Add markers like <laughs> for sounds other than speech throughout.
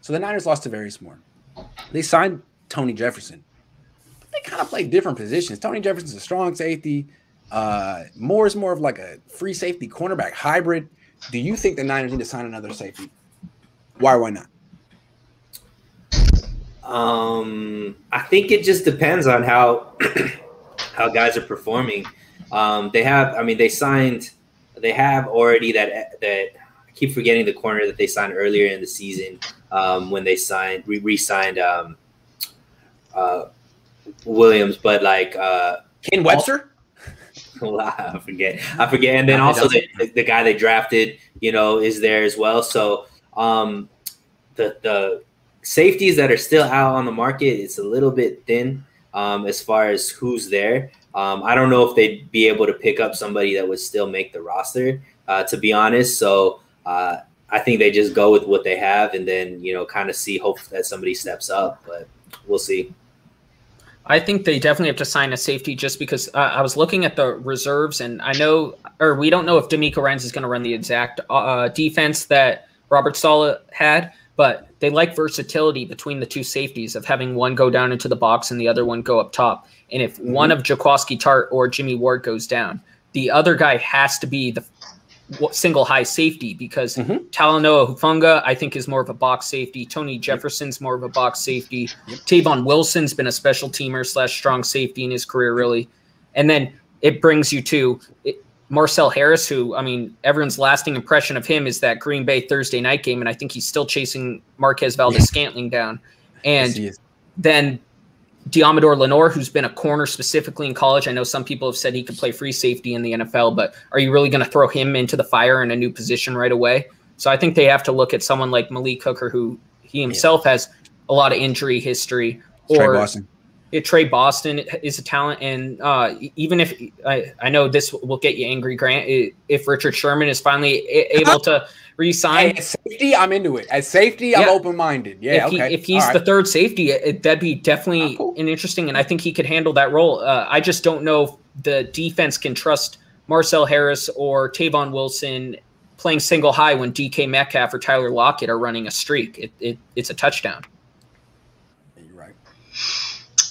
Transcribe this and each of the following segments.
So the Niners lost Tarvarius Moore. They signed Tony Jefferson. But they kind of play different positions. Tony Jefferson's a strong safety. Uh, Moore is more of like a free safety cornerback hybrid. Do you think the Niners need to sign another safety? Why? Why not? Um, I think it just depends on how <clears throat> how guys are performing. Um, they have, I mean, they signed, they have already that that I keep forgetting the corner that they signed earlier in the season um, when they signed re-signed um, uh, Williams, but like uh, Ken Webster. <laughs> I forget. I forget. And then also the, the guy they drafted, you know, is there as well. So um, the the safeties that are still out on the market, it's a little bit thin um, as far as who's there. Um, I don't know if they'd be able to pick up somebody that would still make the roster, uh, to be honest. So uh, I think they just go with what they have and then, you know, kind of see, hope that somebody steps up, but we'll see. I think they definitely have to sign a safety just because uh, I was looking at the reserves and I know, or we don't know if DeMeco Ryans is going to run the exact uh, defense that Robert Saleh had, but they like versatility between the two safeties of having one go down into the box and the other one go up top. And if mm-hmm. one of Jaquiski Tartt or Jimmy Ward goes down, the other guy has to be the single high safety because mm-hmm. Talanoa Hufanga, I think, is more of a box safety. Tony Jefferson's more of a box safety. Yep. Tavon Wilson's been a special teamer slash strong safety in his career, really. And then it brings you to it, Marcel Harris, who, I mean, everyone's lasting impression of him is that Green Bay Thursday night game. And I think he's still chasing Marquez Valdes Scantling down. And yes, then Deommodore Lenoir, who's been a corner specifically in college. I know some people have said he could play free safety in the NFL, but are you really going to throw him into the fire in a new position right away? So I think they have to look at someone like Malik Hooker, who he himself yeah. has a lot of injury history, or Boston. It, Tre Boston is a talent, and uh, even if I, I know this will get you angry, Grant, if Richard Sherman is finally able to re-sign. Hey, safety, I'm into it. As safety, I'm open-minded. Yeah, if okay. He, if he's the third safety, it, that'd be definitely oh, cool. an interesting, and I think he could handle that role. Uh, I just don't know if the defense can trust Marcel Harris or Tavon Wilson playing single high when DK Metcalf or Tyler Lockett are running a streak. It, it it's a touchdown.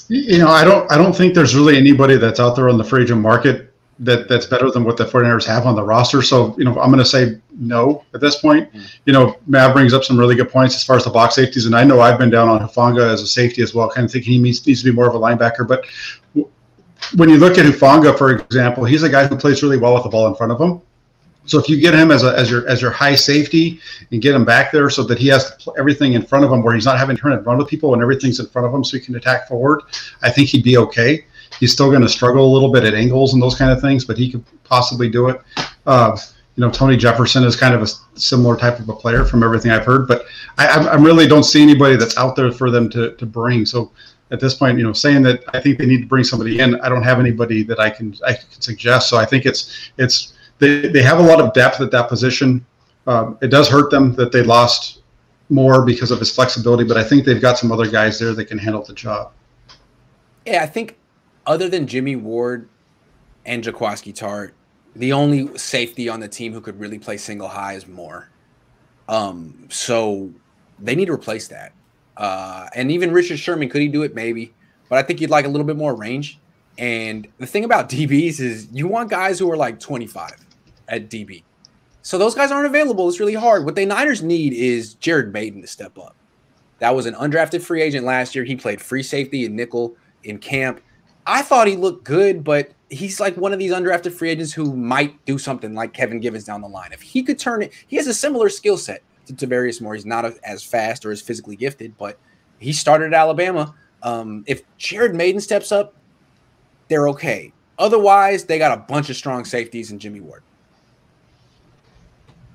You know, I don't I don't think there's really anybody that's out there on the free agent market that that's better than what the 49ers have on the roster. So, you know, I'm going to say no at this point. Mm-hmm. You know, Mav brings up some really good points as far as the box safeties. And I know I've been down on Hufanga as a safety as well, kind of thinking he needs, needs to be more of a linebacker. But when you look at Hufanga, for example, he's a guy who plays really well with the ball in front of him. So if you get him as a as your as your high safety and get him back there so that he has everything in front of him where he's not having to turn and run with people and everything's in front of him so he can attack forward, I think he'd be okay. He's still going to struggle a little bit at angles and those kind of things, but he could possibly do it. Uh, you know, Tony Jefferson is kind of a similar type of a player from everything I've heard, but I, I really don't see anybody that's out there for them to, to bring. So at this point, you know, saying that I think they need to bring somebody in, I don't have anybody that I can I can suggest. So I think it's it's they, they have a lot of depth at that position. Um, it does hurt them that they lost Moore because of his flexibility, but I think they've got some other guys there that can handle the job. Yeah, I think other than Jimmy Ward and Jaquiski Tartt, the only safety on the team who could really play single high is Moore. Um, so they need to replace that. Uh, and even Richard Sherman, could he do it? Maybe. But I think you'd like a little bit more range. And the thing about <laughs> DBs is you want guys who are like 25 at DB. So those guys aren't available. It's really hard. What the Niners need is Jared Mayden to step up. That was an undrafted free agent last year. He played free safety and nickel in camp. I thought he looked good, but he's like one of these undrafted free agents who might do something like Kevin Givens down the line. If he could turn it, he has a similar skill set to Tarvarius Moore. He's not a, as fast or as physically gifted, but he started at Alabama. Um, if Jared Mayden steps up, they're okay. Otherwise, they got a bunch of strong safeties and Jimmy Ward.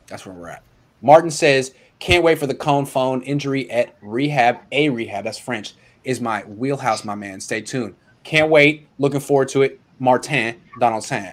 That's where we're at. Martin says, can't wait for the cone phone injury at rehab. A rehab, that's French, is my wheelhouse, my man. Stay tuned. Can't wait. Looking forward to it. Martin Donaldson.